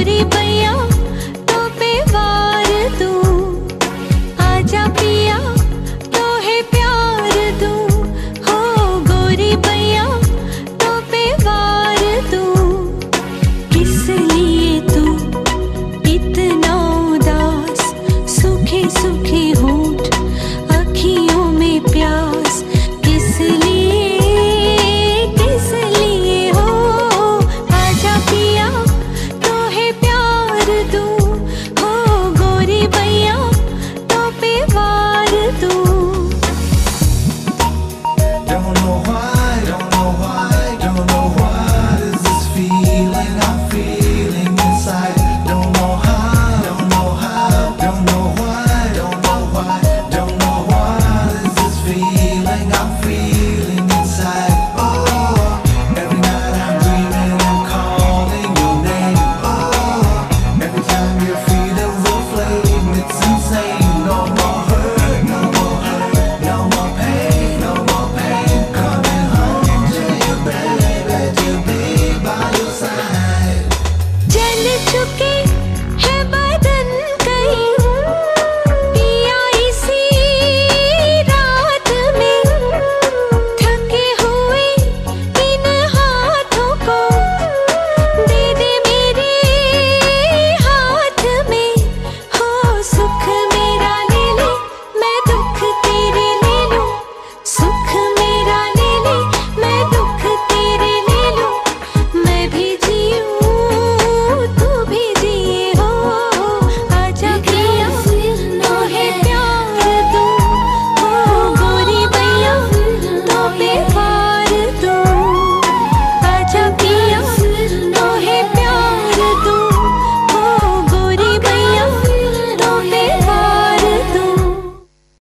குறிப்பு